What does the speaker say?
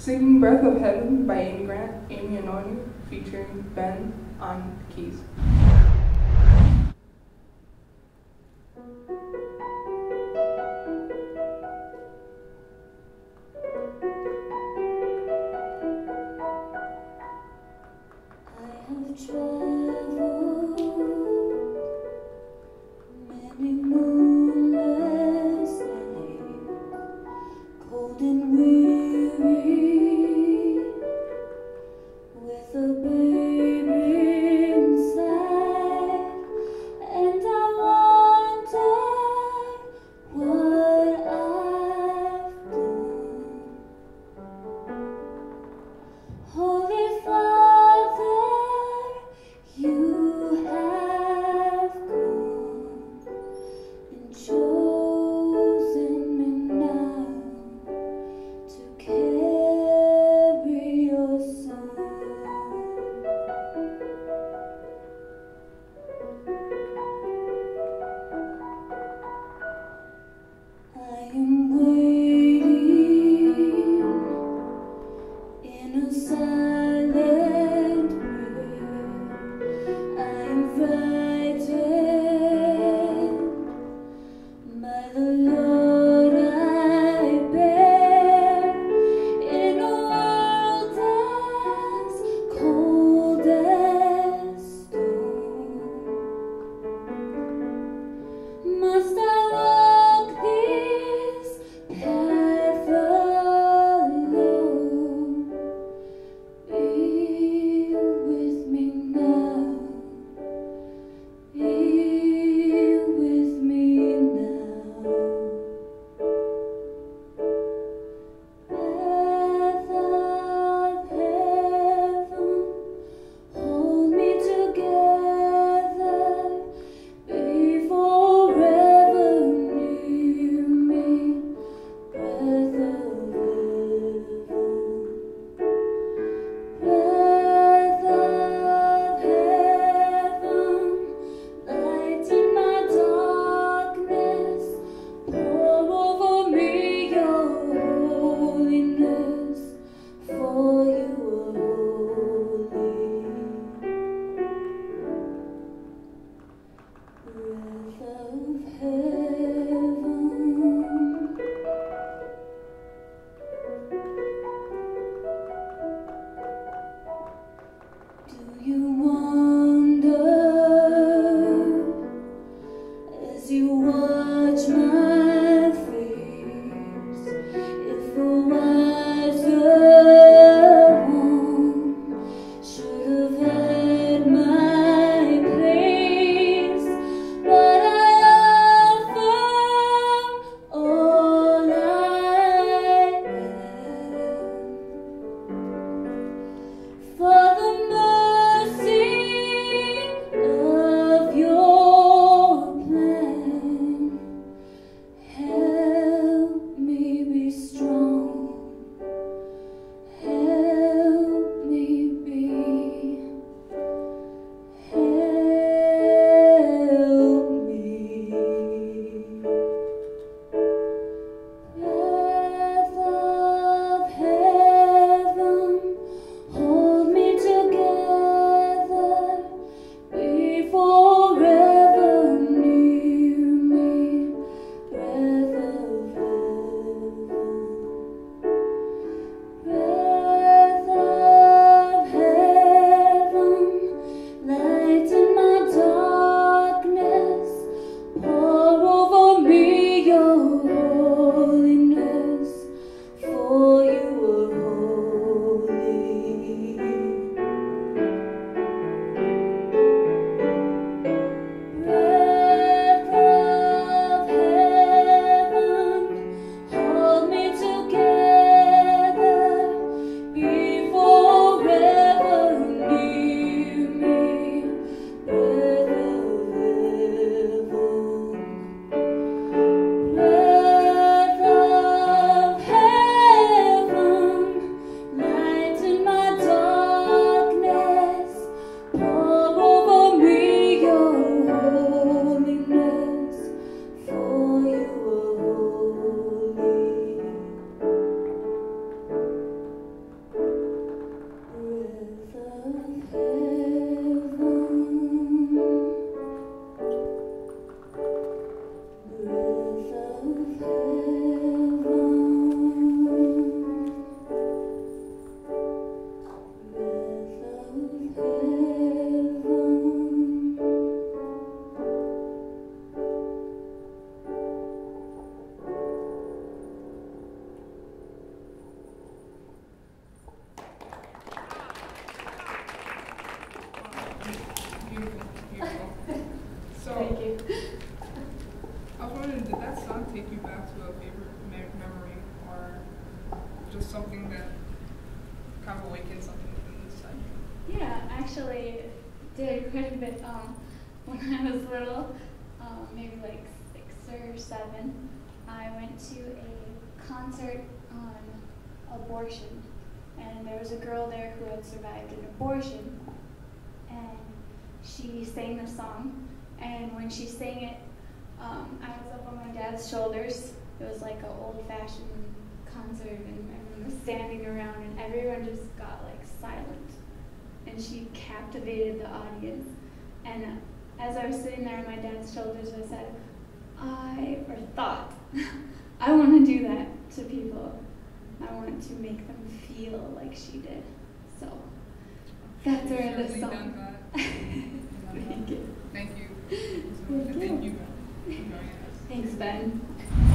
Singing Breath of Heaven by Amy Grant, Amy Annoni, featuring Ben on keys. sun. Take you back to a favorite me- memory or just something that kind of awakens something within this side? Yeah, actually did quite a bit um, when I was little, um, maybe like six or seven. I went to a concert on abortion, and there was a girl there who had survived an abortion, and she sang the song. And when she sang it, um, I was up on my dad's shoulders. It was like an old-fashioned concert, and everyone was standing around, and everyone just got like silent and she captivated the audience. And as I was sitting there on my dad's shoulders, I said, I, or thought, I want to do that to people. I want to make them feel like she did. So that's where the song. Thank you. Thank you. Thank you. Thanks, Ben.